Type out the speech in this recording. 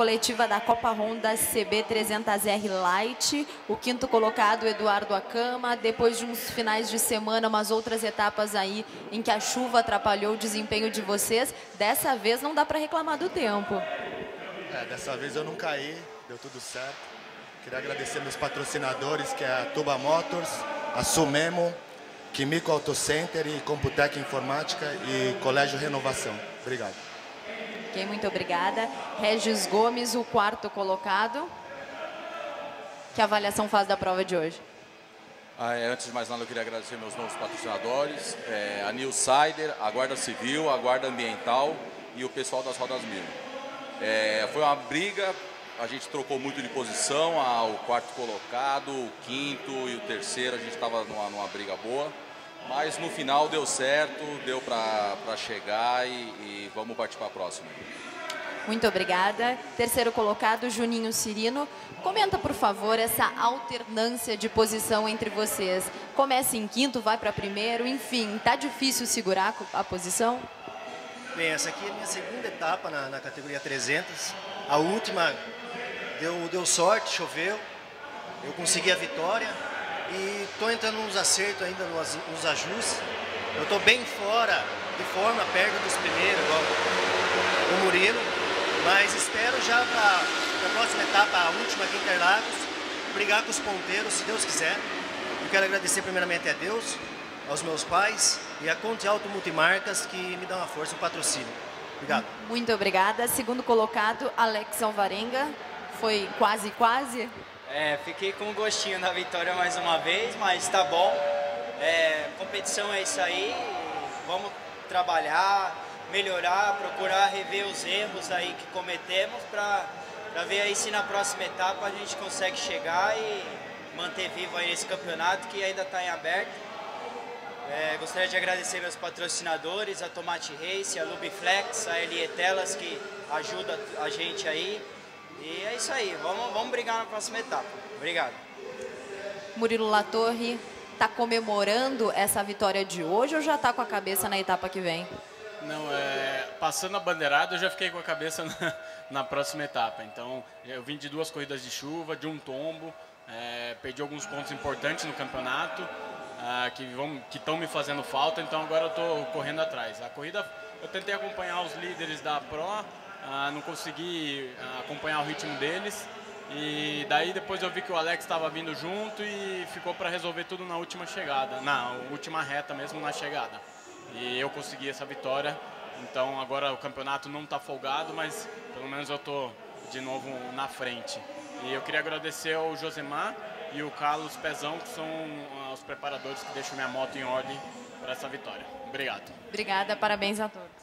coletiva da Copa Honda CB 300R Light. O quinto colocado, Eduardo Acama. Depois de uns finais de semana, umas outras etapas aí em que a chuva atrapalhou o desempenho de vocês. Dessa vez não dá para reclamar do tempo. É, dessa vez eu não caí, deu tudo certo. Queria agradecer meus patrocinadores, que é a Tuba Motors, a Sumemo, Químico Auto Center e Computec Informática e Colégio Renovação. Obrigado. Ok, muito obrigada. Regis Gomes, o quarto colocado. Que avaliação faz da prova de hoje? Ah, é, antes de mais nada, eu queria agradecer meus novos patrocinadores, é, a New Sider, a Guarda Civil, a Guarda Ambiental e o pessoal das Rodas Mil. É, foi uma briga, a gente trocou muito de posição, o quarto colocado, o quinto e o terceiro, a gente estava numa, numa briga boa. Mas no final deu certo, deu para chegar e, e vamos partir para a próxima. Muito obrigada. Terceiro colocado, Juninho Cirino. Comenta, por favor, essa alternância de posição entre vocês. Começa em quinto, vai para primeiro, enfim, tá difícil segurar a posição? Bem, essa aqui é a minha segunda etapa na, na categoria 300. A última deu, deu sorte, choveu, eu consegui a vitória e estou entrando nos acertos ainda, nos, nos ajustes. Eu estou bem fora de forma, perto dos primeiros, igual o Murilo, mas espero já para a próxima etapa, a última aqui em Interlagos, brigar com os ponteiros, se Deus quiser. Eu quero agradecer primeiramente a Deus, aos meus pais e a Conte Auto Multimarcas que me dão uma força, um patrocínio. Obrigado. Muito obrigada. Segundo colocado, Alex Alvarenga. Foi quase, quase? É, fiquei com um gostinho na vitória mais uma vez, mas tá bom. É, competição é isso aí, vamos trabalhar, melhorar, procurar rever os erros aí que cometemos para ver aí se na próxima etapa a gente consegue chegar e manter vivo aí esse campeonato que ainda está em aberto. É, gostaria de agradecer meus patrocinadores, a Tomate Race, a Lubiflex, a LE Telas que ajuda a gente aí. E é isso aí, vamos, vamos brigar na próxima etapa. Obrigado. Murilo Latorre está comemorando essa vitória de hoje ou já está com a cabeça na etapa que vem? Não, é, passando a bandeirada eu já fiquei com a cabeça na, na próxima etapa. Então, eu vim de duas corridas de chuva, de um tombo, é, perdi alguns pontos importantes no campeonato é, que vão que estão me fazendo falta. Então agora eu estou correndo atrás. A corrida eu tentei acompanhar os líderes da Pro, ah, não consegui ah, acompanhar o ritmo deles. E daí depois eu vi que o Alex estava vindo junto e ficou para resolver tudo na última chegada, na última reta mesmo na chegada. E eu consegui essa vitória. Então agora o campeonato não está folgado, mas pelo menos eu estou de novo na frente. E eu queria agradecer ao Josemar e o Carlos Pezão, que são ah, os preparadores que deixam minha moto em ordem para essa vitória. Obrigado. Obrigada, parabéns a todos.